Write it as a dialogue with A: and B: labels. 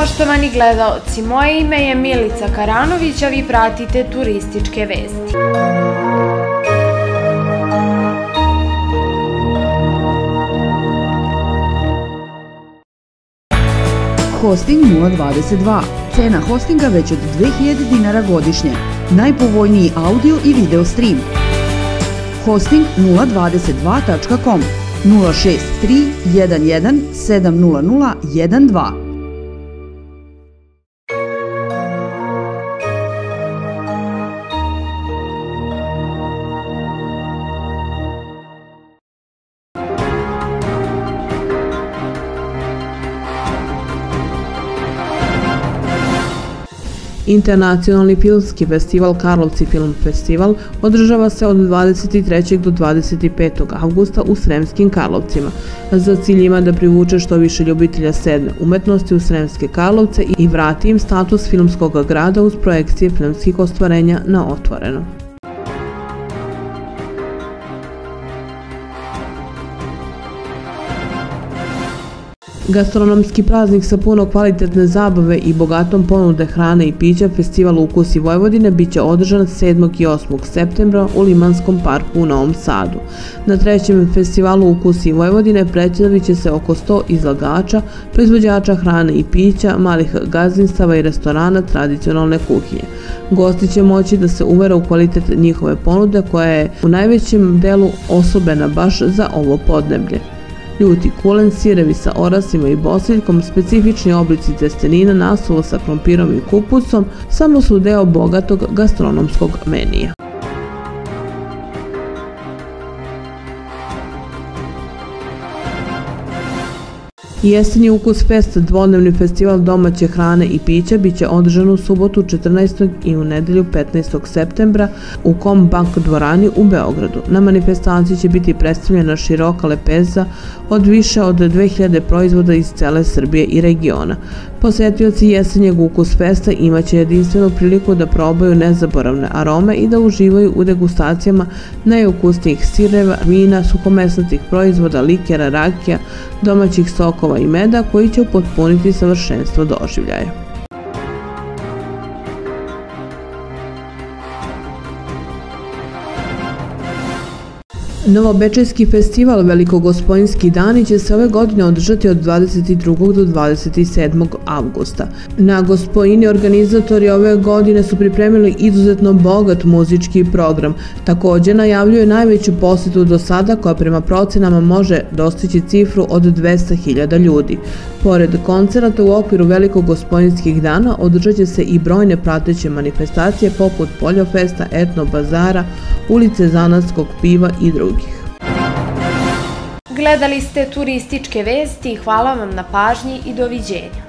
A: poštovani gledaoci, moje ime je Milica Karanović, a vi pratite turističke vesti.
B: Hosting 022. Cena hostinga već od 2000 dinara godišnje. Najpovoljniji audio i video stream. Hosting 022.com 063 11 700 12
C: Internacionalni filmski festival Karlovci Film Festival održava se od 23. do 25. avgusta u Sremskim Karlovcima. Za cilj ima da privuče što više ljubitelja sedme umetnosti u Sremske Karlovce i vrati im status filmskog grada uz projekcije filmskih ostvarenja na otvoreno. Gastronomski praznik sa puno kvalitetne zabave i bogatom ponude hrane i pića Festival Ukusi Vojvodine biće održan 7. i 8. septembra u Limanskom parku u Novom Sadu. Na trećem festivalu Ukusi Vojvodine predstavit će se oko 100 izlagača, proizvođača hrane i pića, malih gazdinstava i restorana tradicionalne kuhinje. Gosti će moći da se uvere u kvalitet njihove ponude koja je u najvećem delu osobena baš za ovo podneblje. Ljuti kulen, sirevi sa orasima i bosiljkom, specifični oblici testenina nasuvo sa krompirom i kupusom, samo su deo bogatog gastronomskog menija. Jesenji ukus fest, dvodnevni festival domaće hrane i pića, biće održan u subotu 14. i u nedelju 15. septembra u Kom Bank dvorani u Beogradu. Na manifestaciji će biti predstavljena široka lepeza od više od 2000 proizvoda iz cele Srbije i regiona. Posetioci jesenjeg ukus festa imaće jedinstvenu priliku da probaju nezaboravne arome i da uživaju u degustacijama najukusnijih sireva, vina, suhomesnatih proizvoda, likera, rakija, domaćih sokova i meda koji će upotpuniti savršenstvo doživljaja. Novobečejski festival Velikogospojinski dani će se ove godine održati od 22. do 27. avgusta. Na Gospojini organizatori ove godine su pripremili izuzetno bogat muzički program. Takođe najavljuju najveću posetu do sada koja prema procenama može dostići cifru od 200.000 ljudi. Pored koncerata u okviru Velikogospojinskih dana održat će se i brojne prateće manifestacije poput Poljofesta, Etno bazara, ulice Zanatskog piva i drugih.
A: Gledali ste turističke vesti, hvala vam na pažnji i doviđenja.